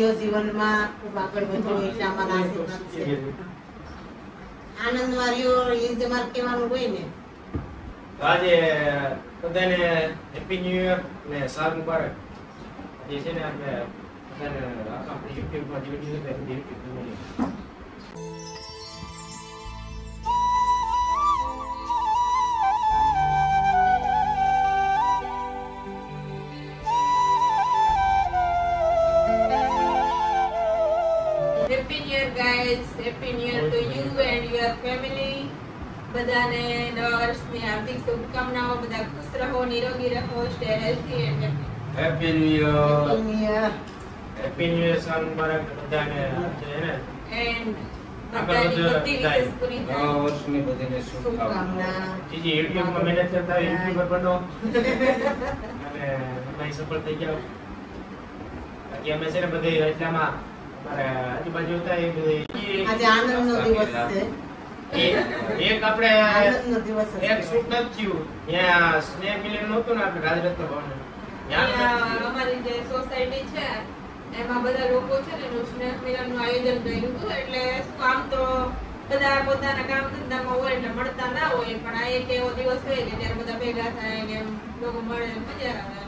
રહ્યો જીવનમાં ખૂબ આગળ વધો એટલે અમારા આશીર્વાદ આનંદમાં રહ્યો એ જ અમારે કહેવાનું હોય ને. આજે બધાને હેપી ન્યુ યર ને સાલ મુબારક. જે છે ને આપણે બધાને આખા યુટ્યુબમાં જોઈ YouTube happy new year guys happy new year to you and your family બધાને નવા વર્ષની હાર્દિક શુભકામનાઓ. બધા ખુશ રહો નિરોગી રહો stay healthy and happy new year અહીંયા હેપી ન્યુ યર સાલ મુબારક બધાને છે ને? એન્ડ સફળ થઈ જાઓ. બાકી અમે છે ને બધે એટલામાં આજુબાજુ હતા એ બધી આજે આનંદનો દિવસ છે. એક- એક આપણે એક શૂટ થયું. ત્યાં સ્નેહ મિલન નહોતું ને આપણે રાજરત્ન ભવન અમારી જે સોસાયટી છે એમાં બધા લોકો છે ને એનું સ્નેહ મિલનનું આયોજન કર્યું હતું. એટલે આમ તો બધા પોતાના કામ ધંધામાં હોય એટલે મળતા ના હોય. પણ આ એક એવો દિવસ હોય કે ત્યારે બધા ભેગા થાય ને લોકો મળે મજા આવે.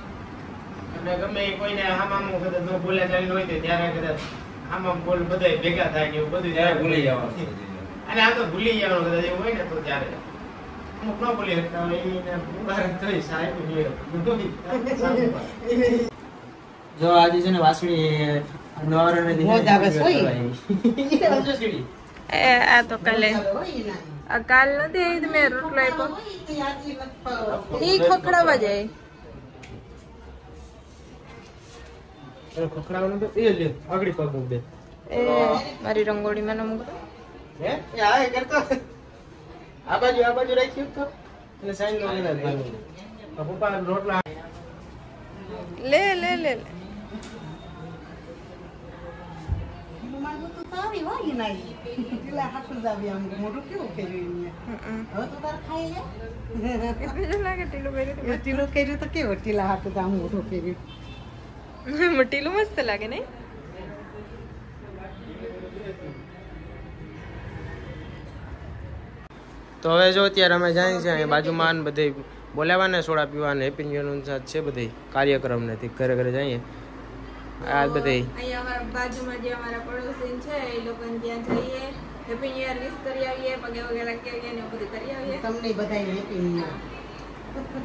અને ગમે કોઈને હામામું કદાચ ન બોલ્યા ચાલી હોય ત્યારે કદાચ હામામ બોલ બધા ભેગા થાય ને એવું બધું ત્યારે ભૂલી જવાનું અને આ તો ભૂલી જવાનું કદાચ એવું હોય ને તો ત્યારે. અમુક ન ભૂલી શકતા હોય. એને મુબારક થઈ સાહેબ જો આજે છે ને વાસણી મોજ આવે સોઈ. એ આ તો કાલે આ કાલ નથી મેં રોટલો આપ્યો. ઈ ખખડાવા જાય. ખખડાવાનું તો એ લે આગળી પગ મૂક દે એ મારી રંગોળીમાં ન મૂકો. હે? એ આ કરતો. આ બાજુ આ બાજુ રાખ્યું તો. એટલે સાઈન નો લેના દેવાનું તો પપ્પા રોટલા લે લે લે લે. મારું તો તારી વાગી નાખી. પેલા હાથું જ આમ મોઢું કેવું કર્યું હવે તો તાર ખાઈ લે. ટીલું કર્યું તો કેવું? ટીલા હાથું તો મોઢું કર્યું. કર્યું ટીલું મસ્ત લાગે નહીં તો હવે જો અત્યારે અમે જાય છે અહીં બાજુમાં ને બધે બોલાવવાને સોડા પીવાને હેપી ન્યુ યર સાથ છે બધે કાર્યક્રમ ને ઘરે ઘરે જઈએ. આ બધે. અહીંયા અમારા બાજુમાં જે અમારા પડોશી છે એ લોકો ત્યાં જઈએ હેપી ન્યુ યર વિશ કરી આવીએ પગે વગે લાગી આવીએ ને બધું કરી આવીએ. તમને બધાને happy new year.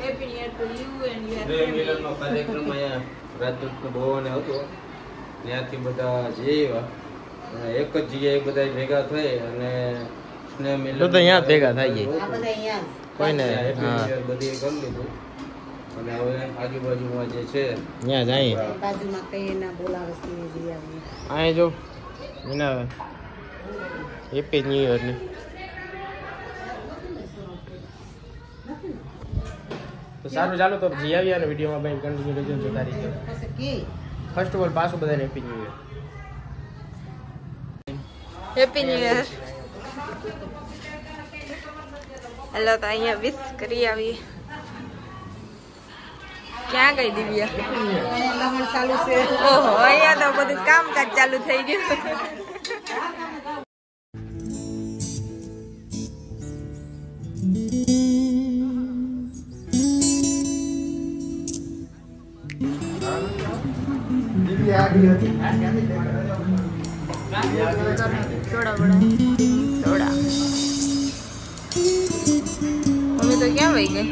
Happy new to you and your સ્નેહ મિલનનો કાર્યક્રમ અહીંયા રાજદૂતનો ભવને હતો. ત્યાંથી બધા જઈ એક જ જગ્યાએ બધા ભેગા થઈ અને સ્નેહ મિલન બધા અહીંયા ભેગા થાય ગયા આ બધા અહીંયા. કોઈને? બધી કરી લીધું. અને હવે આજુબાજુમાં જે છે ત્યાં જઈએ બાજુમાં કઈ ના બોલાવે છે એ જઈ આવીએ. અહીં જો એના હેપી ન્યુ યર ને. તો સારું ચાલો તો જઈ આવ્યા વિડીયોમાં ભાઈ કન્ટિન્યુ રહેજો જોતા રહીજો. ફર્સ્ટ ઓફ ઓલ પાછું બધાને happy new year happy new year hello તો અહીંયા વિશ કરી આવી ક્યાં ગઈ દિવ્યા? ઓહો અહીંયા તો બધું કામકાજ ચાલુ થઈ ગયું. સોડા વડા સોડા મમ્મી તો ક્યાં વહી ગઈ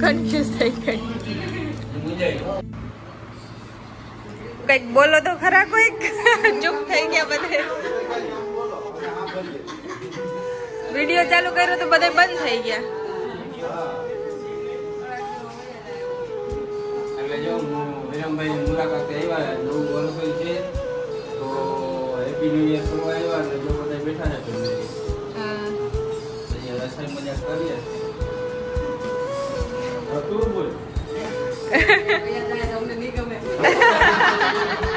કન્ફ્યુઝ થઈ ગઈ. કંઈક બોલો તો ખરા કોઈક ચૂપ થઈ ગયા બધે વીડિયો ચાલુ કર્યો તો બધે બંધ થઈ ગયા જો હું વિરમભાઈ મુલાકાતે આવ્યા નવું વર્ષ છે તો હેપી ન્યુ યર કરવા આવ્યા અને જો બધા બેઠા છે family. અહીંયા રસોઈ મજા કરીએ. તું બોલ. અમને નહીં ગમે.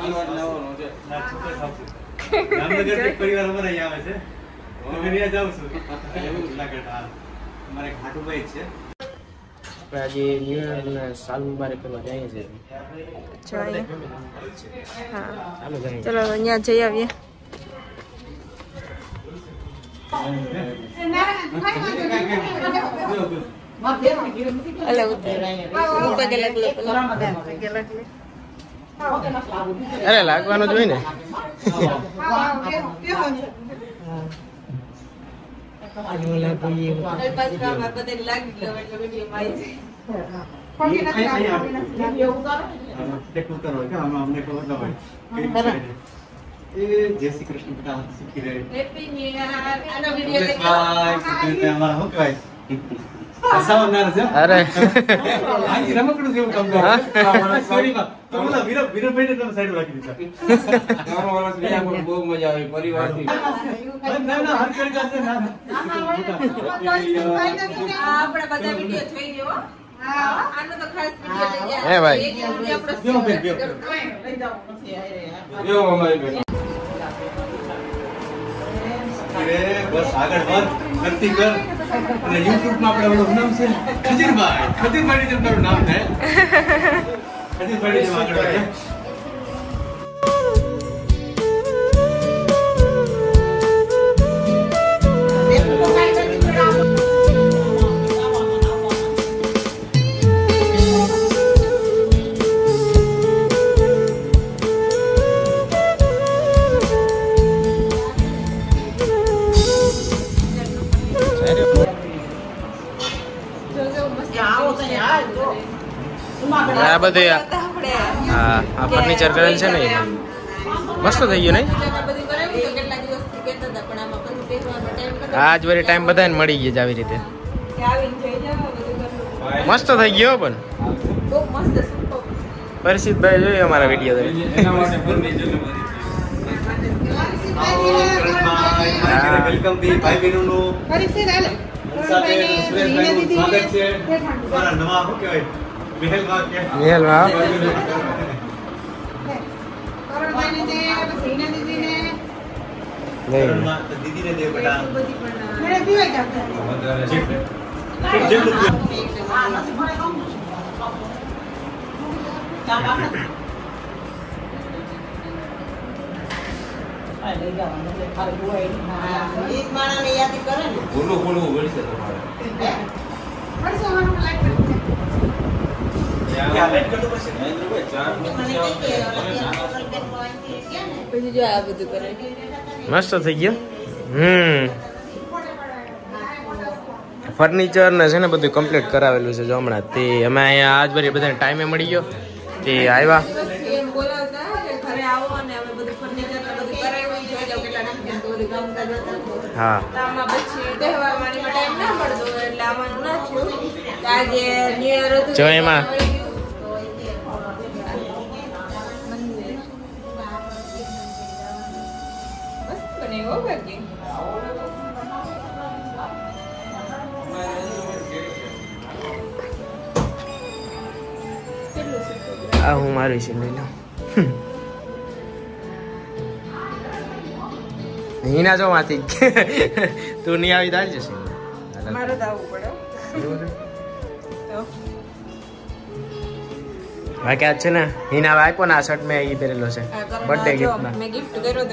જામનગર મને પરિવાર અમારે અહીંયા આવે છે. હું ત્યાં જાઉં છું. હા. અમારે ઘાટુભાઈ જ છે. આપણે આજે ન્યુ યર ને સાલ મુબારક કરવા જઈએ છીએ. હા ચાલો જઈએ. ચલો અહીંયા જઈ આવીએ. મારા બેનને ઘીરે મૂકી દો. અલે ઉતર. ઉપર ગેલા ગેલા બરાબર. ગેલા ગેલા. અરે લાગવાનું જ હોય ને. જાય. શ્રી કૃષ્ણ રહે. અમારા શું કહેવાય હસાવનાર છે અરે રમકડું જેવું કામ કરે. આ મારા સોરીમાં. તો બોલા વીરભ વીરભભાઈને તમે સાઈડ રાખી દીધા ત્રણ વર્ષ ગયા પણ બહુ મજા આવી પરિવારથી ના ના હર કરી જશે ના ના આ આપણે બધા વીડિયો જોઈ લ્યો હો. આનો તો ખાસ વીડિયો લઈ હે ભાઈ. બસ આગળ વધ કર અને YouTube માં આપણે ઓલું નામ છે ને, ખજીરભાઈ ખજીરભાઈ જેમ તારું નામ થાય ખજીરભાઈ જેમ આગળ આ બધે આ- હા આ ફર્નિચર કરેલ છે ને મસ્ત થઈ ગયું નહીં? બીજામાં બધું કરાવ્યું તો કેટલા દિવસથી કહેતા હતા પણ આમાં બધું પહેરવાનો ટાઈમ. આજ બધાને મળી ગયો આવી રીતે. મસ્ત થઈ ગયો પણ. બહુ મસ્ત જોઈએ. અમારા વીડિયો સ્વાગત છે. નવા શું કહેવાય? કરે ને ભૂલું ભૂલવું પડશે તમારે મસ્ત થઈ ગયો? હમ. ફર્નિચર ને છે ને બધું કમ્પ્લીટ કરાવેલું છે જો હમણાં. તે અમે અહીંયા આજ વળી બધાને ટાઈમે મળી ગયો. તે આવ્યા. હા. જો બોલાવતા આ હું મારું છે લઈ લઉં હિના જો માંથી. તું નહીં આવી તારી જશે. મારે તો આવવું પડે. બાકી આજ છે ને હિના આપ્યો ને આ શર્ટ મેં એ પહેરેલો છે. બર્થડે ગિફ્ટમાં મેં. ગિફ્ટ કર્યો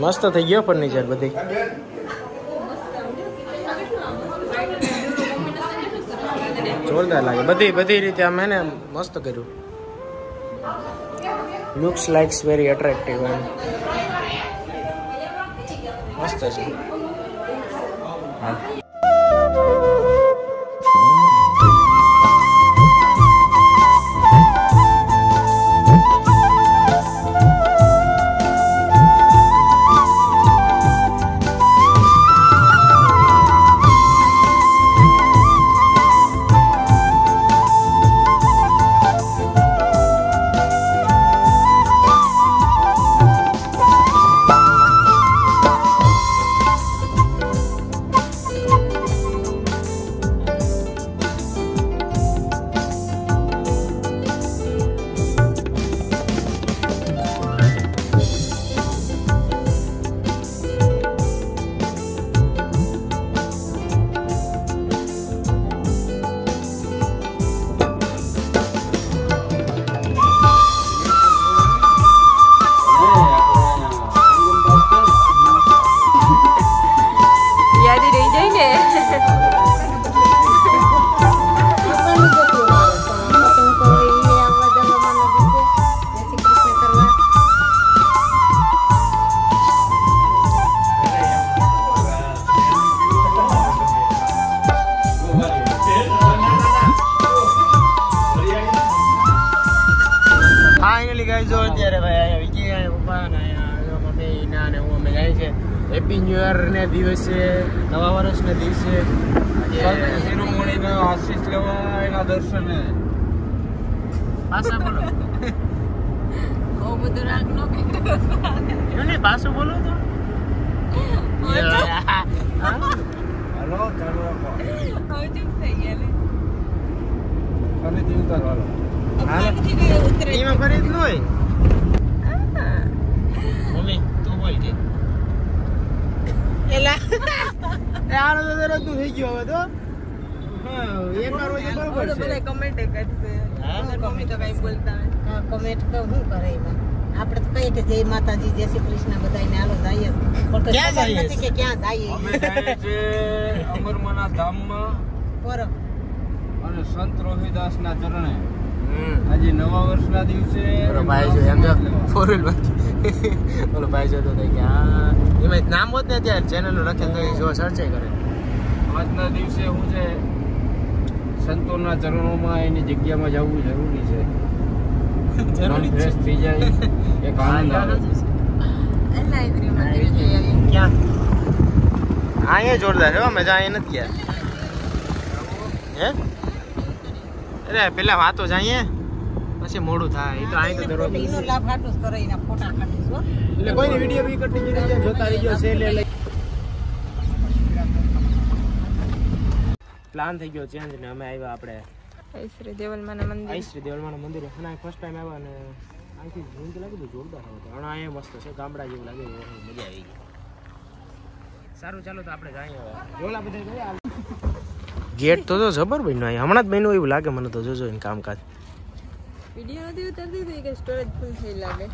મસ્ત થઈ ગયો ફર્નિચર બધી. જોરદાર લાગે. બધી બધી રીતે આમ એને મસ્ત કર્યું. લુક્સ લાઇક્સ વેરી અટ્રેક્ટિવ એમ. મસ્ત છે. દિવસે નવા વર્ષના દિવસે આજે આશીષ લેવા એના દર્શને. પાછા બોલો. બહુ બધું રાગ નો એવું પાછું બોલો તો. હા? ચાલો ચૂપ થઈ ગયા ફરીથી ઉતારો હાલો. ઉતરે એમાં ફરી જ ન હોય મમ્મી તું બોલ કે એલા એ આનો તો નું થઈ ગયો હવે તો. હોય તો બરોબર તો બધા છે કમેન્ટ કરશે. હા? મમ્મી તો કઈ બોલતા હા, comment તો શું કરે એમાં? આપણે તો કહીએ કે જય માતાજી જય શ્રી કૃષ્ણ બધાયને હાલો જઈએ. પણ તો ક્યાં ખબર જઈએ? નથી કે ક્યાં જઈએ. છે અમરમાના ધામમાં. બરો અને સંત રોહિદાસના ચરણે. હમ. આજે નવા વર્ષના દિવસે ભાઈ જો એમ જો ફોર વ્હીલ ઓલો ભાઈ જોતો તો કે હા. એમાં નામ હોત ને ત્યાં ચેનલ લખે તો એ જો સર્ચે કરે. આજના દિવસે શું છે સંતોના ચરણોમાં એની જગ્યામાં જવું જરૂરી છે. મન ફ્રેશ થઈ જાય એક આનંદ આવે. ક્યાં? અહીંયા જોરદાર છે હો મજા અહીંયા નથી ગયા. હે? અરે પેલા વાતો જઈએ. પછી મોડું થાય. એ તો આઈ તો દરરોજ એનો લાભ હાટો જ કરે એના ફોટા કાઢીશ હો. એટલે કોઈની વીડિયો બી કટી ગઈ જોતા રહીજો સેલે લે પ્લાન થઈ ગયો ચેન્જ ને અમે આવ્યા આપણે આઈશ્રી શ્રી દેવલમાના મંદિર. આઈ શ્રી દેવલમાના મંદિર. અને ફર્સ્ટ ટાઈમ આવ્યા અને અહીંથી જોઈને લાગે તો જોરદાર હતો અને અહીંયા મસ્ત છે ગામડા જેવું લાગે છે, મજા આવી ગઈ. સારું ચાલો તો આપણે જઈએ હવે. જોલા બધા ગયા? ગેટ તો જો જબર બન્યો હમણાં જ બન્યું એવું લાગે મને તો જોજો એને કામકાજ. વીડિયો લાગે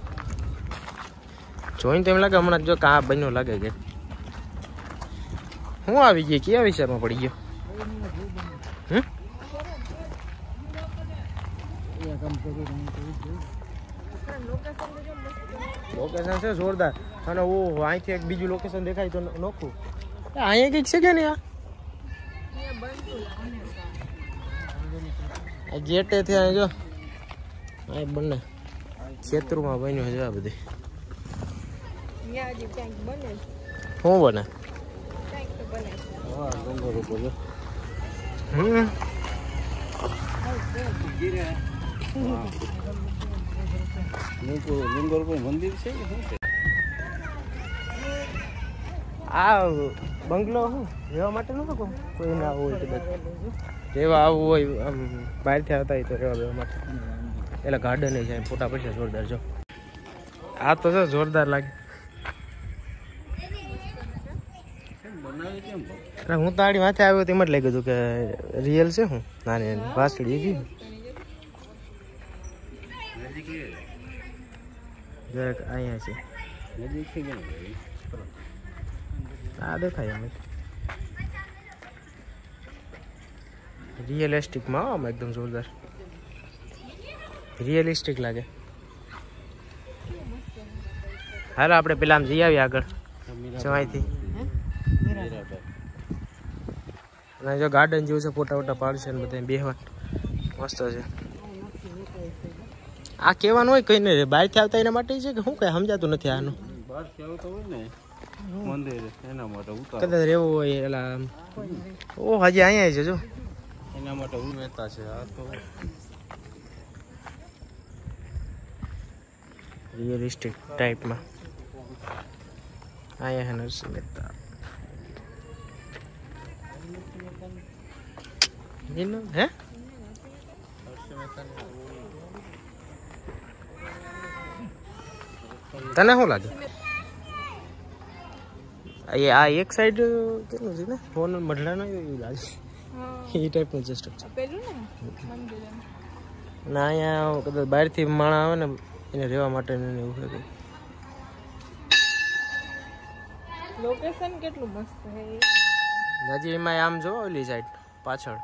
જોઈને તો લાગે હમણાં જો કા બન્યો લાગે કે. હું આવી ગઈ કયા વિચારમાં પડી ગયો? લોકેશન છે જોરદાર. અને ઓ, અહીંથી એક બીજું લોકેશન દેખાય તો નોખું. અહીંયા કંઈક છે કે ને આ? ગેટે અહીં જો. આ બંને ખેતરમાં બન્યું છે આ બધી. શું બને. હા. હમ મંદિર છે. કે શું છે. આ બંગલો શું? રહેવા માટે નતો કહું કોઈ ના હોય કદાચ રહેવા આવવું હોય આમ બહારથી આવતા હોય તો રહેવા બેવા માટે. એટલે ગાર્ડન છે ફોટા પડશે જોરદાર, જો. આ તો છે જોરદાર લાગે. હું તાળી માથે આવ્યો તેમ જ લઈ ગયું કે રિયલ છે હું? નાની નાની વાસળી. જરાક અહીંયા છે? આ દેખાય અમે રિયલિસ્ટિકમાં આમ એકદમ જોરદાર. રિયલિસ્ટિક લાગે. હાલો આપણે પેલા આમ જઈ આવીએ આગળ. જવાયથી. અને જો ગાર્ડન જેવું છે ફોટા ફોટા પાડશે ને બધા બેહવા. મસ્ત છે. આ કહેવાનું હોય કઈ નહીં બહારથી આવતા એના માટે છે કે શું કઈ સમજાતું નથી આનું. બહારથી આવતો હોય ને મંદિર એના માટે ઉતાર કદાચ રહેવું હોય આમ. ઓ હજી અહીંયા છે જો. એના માટે ઉમેરતા છે આ તો રિયલિસ્ટિક ટાઈપમાં અહીંયા હે નરસિંહ મહેતા. હે? તને શું લાગે? આ એ- આ એક સાઈડ કેટલું છે ને? ફોન મઢડાનો એવું લાગે. એ ટાઈપનું છે સ્ટ્રક્ચર ને અહીંયા કદાચ બહારથી માણસ આવે ને એને રહેવા માટે ને એવું છે લોકેશન કેટલું મસ્ત છે હજી એમાં આમ જો ઓલી સાઈડ પાછળ.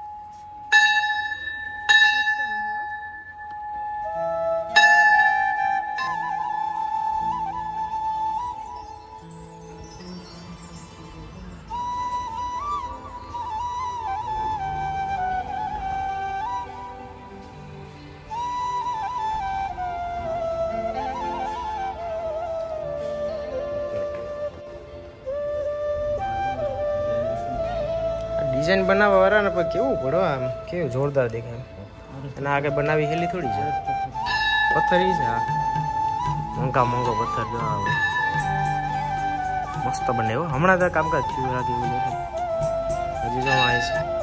બનાવવા વાળાને પણ કેવું પડો આમ, કેવું જોરદાર દેખાય. અને આગળ બનાવી હેલી થોડી છે. પથ્થર ઈ છે મોંઘા મોંઘો પથ્થર જો આવે. મસ્ત બને એવો હમણાં તો કામકાજ થયું લાગે એવું હજી જો આવે છે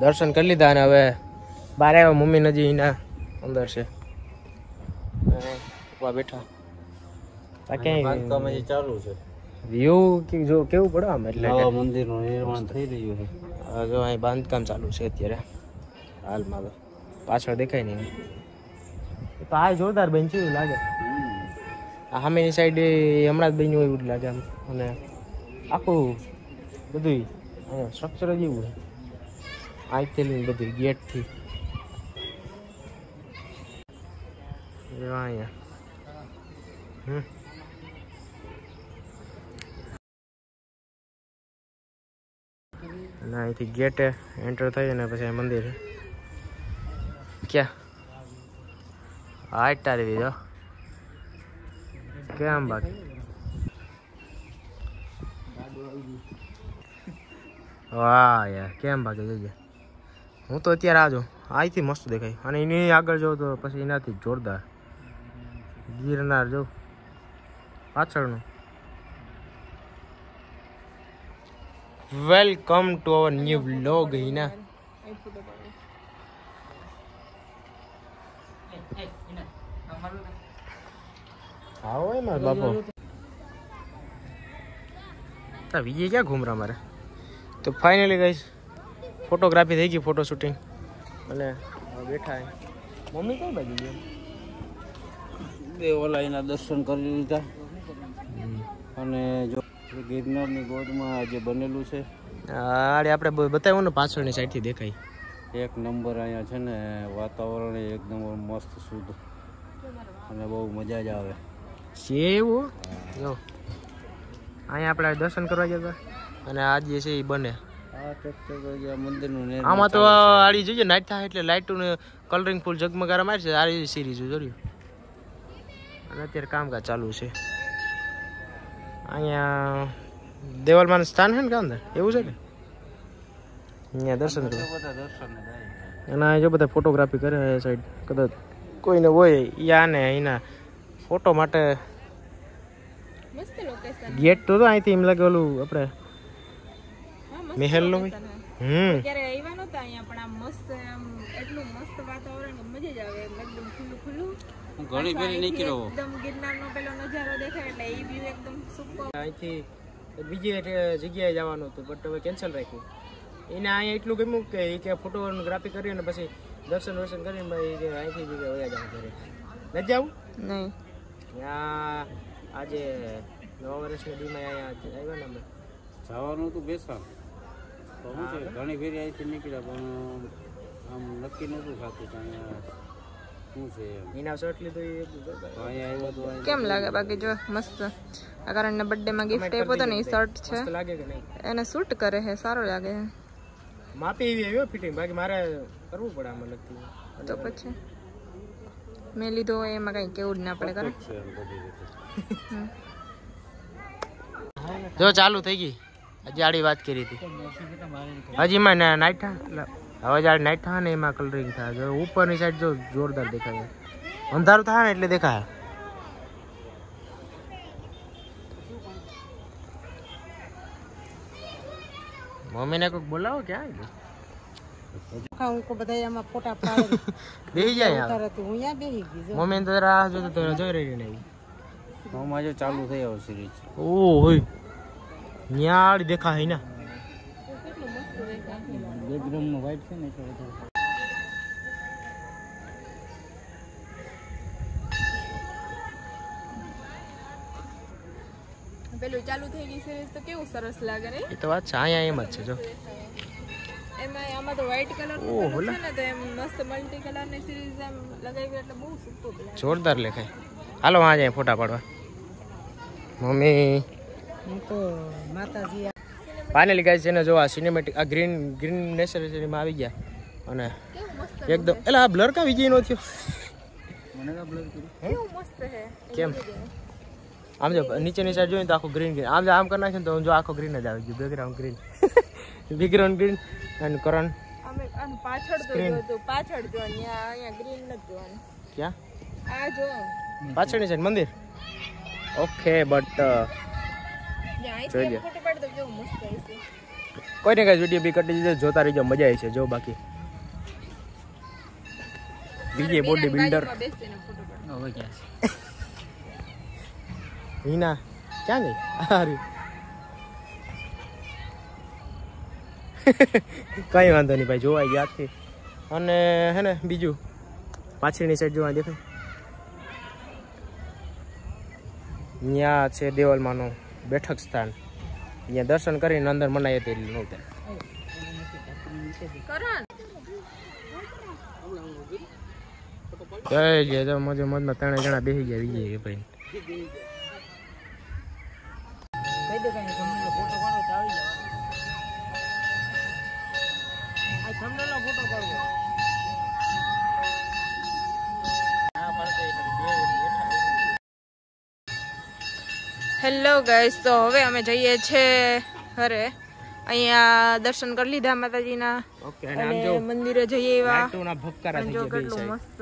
દર્શન કરી લીધા અને હવે બારે મમ્મી નજી એના અંદર છે. અને બેઠા. હજી ચાલુ છે. વ્યૂ જો કેવું પડે આમ એટલે મંદિરનું નિર્માણ થઈ રહ્યું છે. જો અહીં બાંધકામ ચાલુ છે અત્યારે હાલમાં તો. પાછળ દેખાય નહીં. તો આ જોરદાર બન્યું લાગે. આ સામેની સાઈડ હમણાં જ બન્યું એવું લાગે આમ. અને આખું બધું સ્ટ્રક્ચર જ એવું છે. આજથી લઈને બધું ગેટથી અહીંયા હમ અને અહીંથી ગેટે એન્ટર થઈ અને પછી આ મંદિર છે ક્યાં હાઈટ તારી દીધો કેમ બાકી વાહ યાર કેમ બાકી જઈએ હું તો અત્યારે આજો અહીંથી મસ્ત દેખાય. અને એની આગળ જાઉં તો પછી એનાથી જોરદાર. ગિરનાર જો પાછળનું. Welcome to our new vlog Hina. આવો હોય મારા બાપો. તા વિજય ક્યાં ઘૂમ રહ્યા મારે? તો ફાઇનલી ગઈ ફોટોગ્રાફી થઈ ગઈ ફોટો શૂટિંગ. અને બેઠા મમ્મી કઈ બાજુ દેવાલા એના દર્શન કરી લીધા. અને જો ગિરનારની ગોદમાં જે બનેલું છે આડે આપણે બ- બતાવ્યું ને પાછળની સાઈડથી દેખાય. એક નંબર અહીંયા છે ને વાતાવરણ એકદમ મસ્ત શુદ્ધ. અને બહુ મજા જ આવે. છે એવું જો. અહીંયા આપણે દર્શન કરવા ગયા હતા. અને આજે છે એ બને. આમાં તો આડી જોઈએ નાઇટ થાય એટલે લાઇટનું કલરિંગ ફૂલ ઝગમગારા મારશે આડી સિરીઝ જોયું અને અત્યારે કામકાજ ચાલુ છે. અહીંયા દેવલમાન સ્થાન છે ને કે અંદર? એવું છે કે? અહીંયા દર્શન જાય. અને જો બધા ફોટોગ્રાફી કરે સાઈડ કદાચ કોઈને હોય યાને અહીંના એના ફોટો માટે. ગેટ તો હતો અહીંથી એમ લાગે ઓલું આપણે location હે. હમ. ત્યારે આવ્યા નહોતા અહીંયા પણ આમ મસ્ત આમ એટલું મસ્ત વાતાવરણ કે મજા જ આવે એકદમ ખુલ્લું ખુલ્લું. હું ઘણી ફેરી નીકળ્યો એકદમ ગિરનારનો પેલો નજારો દેખાય એટલે એ વ્યૂ એકદમ સુપર અહીંથી બીજી જગ્યાએ જવાનું હતું બટ હવે કેન્સલ રાખ્યું. એને અહીંયા એટલું ગમ્યું કે એ કે ફોટોગ્રાફી કરી અને પછી દર્શન વર્શન કરીને અહીંથી જગ્યાએ વયા જાવ ઘરે. નથી જવું? નહીં. ત્યાં આજે નવા વર્ષની દીમાં અહીંયા આવ્યા ને અમે. જવાનું હતું બેસા તો શું છે ઘણી ફેરી અહીંથી નીકળ્યા પણ આમ નક્કી નહોતું થતું કે અહીંયા. તો તો કેમ લાગે? બાકી જો મસ્ત. આ કારણ બર્થડે માં ગિફ્ટ આપ્યો હતો ને એ શર્ટ છે. લાગે કે નહીં? એને સૂટ કરે છે સારો લાગે. છે માપી એવી આવ્યો ફિટિંગ બાકી મારે કરવું પડે આમાં લગતી તો પછી? મેં લીધો એમાં કઈ કેવું જ ના પડે કરે જો ચાલુ થઈ ગઈ. હજી આડી વાત કરી હતી. હજી માં નાઈઠા હવે જ્યારે નાઈઠા ને એમાં કલરિંગ થાય. જો ઉપરની સાઈડ જો જોરદાર દેખાય. અંધારું થાય ને એટલે દેખાય. મમ્મીને કોઈક બોલાવો ક્યાં આવી બધા આમાં ફોટા પાડે. બેસી જાય ઉતારે તો હું અહીંયા બેસી ગઈ? જો. મમ્મી તો રાહ જોતો તો જોઈ રહી નહીં ચાલુ થઈ આવો સિરીઝ ઓ હોય. ન્યાળ દેખાય ને. બેકગ્રાઉન્ડનો વાઇટ છે ને એટલે વધારે પેલું ચાલુ થઈ ગઈ સિરીઝ તો કેવું સરસ લાગે ને એ તો વાત છે અહીંયા એમ જ છે જો. એમાં આમાં તો વ્હાઈટ કલર છે ને તો એમ મસ્ત મલ્ટી કલરની સિરીઝ એમ લગાવી એટલે બહુ સુપર જોરદાર લેખાય. હાલો હા જાય ફોટા પાડવા. મમ્મી. માતાજી ફાઇનલી ગાઈસ છે ને જો આ સિનેમેટિક આ ગ્રીન ગ્રીન નેસરીમાં આવી ગયા. અને એકદમ એટલે આ બ્લર કાવી ગઈ નો થયો? કેવું મસ્ત છે. કેમ? આમ જો નીચેની સાઈડ જોઈએ તો આખું ગ્રીન ગ્રીન આમ જો આમ કરી નાખે ને તો જો આખો ગ્રીન જ આવી ગયું. બેકગ્રાઉન્ડ ગ્રીન બેકગ્રાઉન્ડ ગ્રીન અને કરણ અમે આમ પાછળ તો પાછળ જો અહીંયા અહીંયા ગ્રીન નથી જોવાનું. ક્યાં? આ જો પાછળની સાઈડ મંદિર? ઓકે બટ હશે કોઈને કઈ વીડિયો બી કટી દીધો જોતા રહીજો મજા આવી છે જો બાકી. બીજે બોડી બિલ્ડર. બાજુમાં બેસીને ફોટો પાડો. હવે ક્યાં છે? હિના ક્યાં ગઈ અરે કઈ વાંધો નહીં ભાઈ જોવાય ગયા આજથી અને હે ને બીજું? પાછળની સાઈડ જોવા દેખાય? ત્યાં છે દેવલમાનું. બેઠક સ્થાન. અહીંયા દર્શન કરીને અંદર મનાય તેટલી નહોતા. કરણ. જય જય તો મજે મજમાં ત્રણે જણા બેસી ગયા વિજય ભાઈ. કહી દે કાંઈ ગમે ફોટો પાડો તો આવી જવાનું આ થંબનેલનો ફોટો પાડવો. હેલો ગાઈસ તો હવે અમે જઈએ છીએ ઘરે અહીંયા દર્શન કરી લીધા માતાજીના. અને મંદિરે જઈએ એવા. જો કેટલું મસ્ત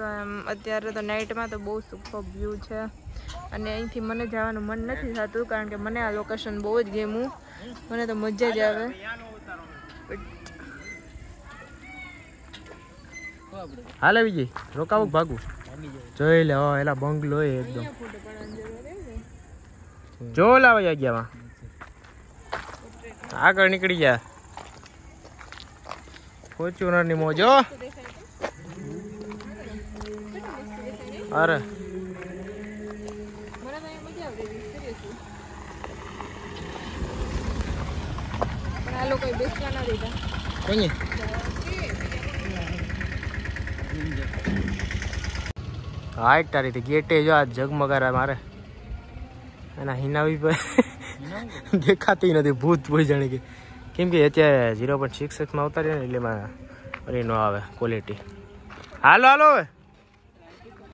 અત્યારે તો નાઇટમાં તો બહુ સુપર વ્યૂ છે. અને અહીંથી મને જવાનું મન નથી થતું કારણ કે મને આ લોકેશન બહુ જ ગેમું મને તો મજા જ આવે. હાલે વિજય રોકાવું ભાગું જોઈ લે એલા બંગલો એકદમ ફોટો પાડવાની જરૂર એમ ને જો લાવા જગ્યામાં આગળ નીકળી ગયા. ફોર્ચ્યુનરની મોજો અરે. મને તો અહીંયા મજા આવતી હતી સિરિયસલી પણ આ લોકો બેસવા ના દીધા કોઈને હાઈટ તારી ગેટે જો આ ઝગમગારા મારે. એના હિનાવી પર દેખાતી નથી ભૂત ભૂત જાણે કે. કેમ કે અત્યારે ઝીરો પોઈન્ટ સિક્સ સિક્સમાં ઉતારીએ ને એટલે એમાં ઓલી ન આવે ક્વોલિટી હાલો હાલો હવે.